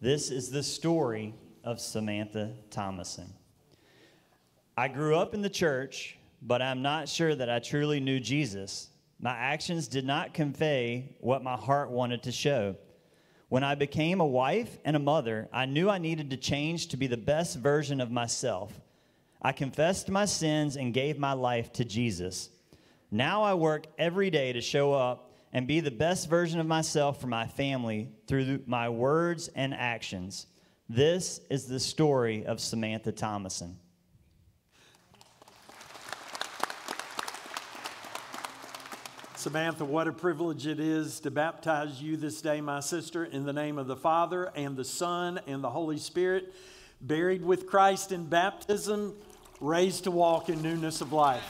This is the story of Samantha Thomasson. I grew up in the church, but I'm not sure that I truly knew Jesus. My actions did not convey what my heart wanted to show. When I became a wife and a mother, I knew I needed to change to be the best version of myself. I confessed my sins and gave my life to Jesus. Now I work every day to show up and be the best version of myself for my family through my words and actions. This is the story of Samantha Thomasson. Samantha, what a privilege it is to baptize you this day, my sister, in the name of the Father and the Son and the Holy Spirit, buried with Christ in baptism, raised to walk in newness of life.